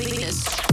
Venus.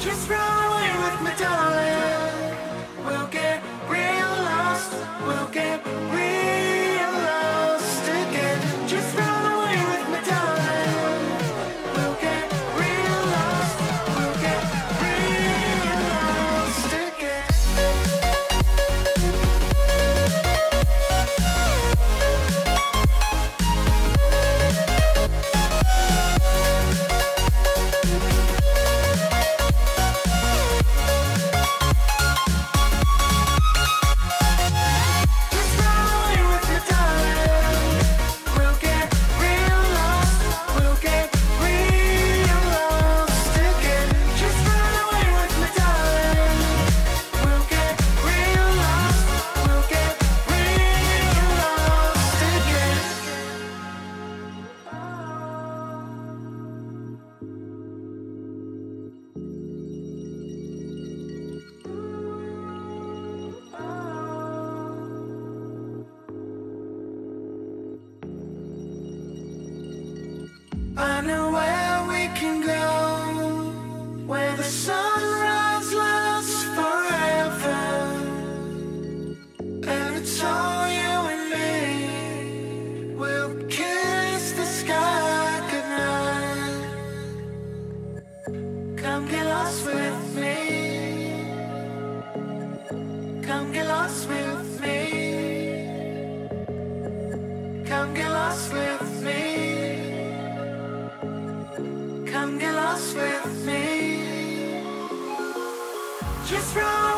Just run away with me, darling. We'll get real lost. We'll get real. Come get lost with me. Come get lost with me. Come get lost with me. Come get lost with me. Just run.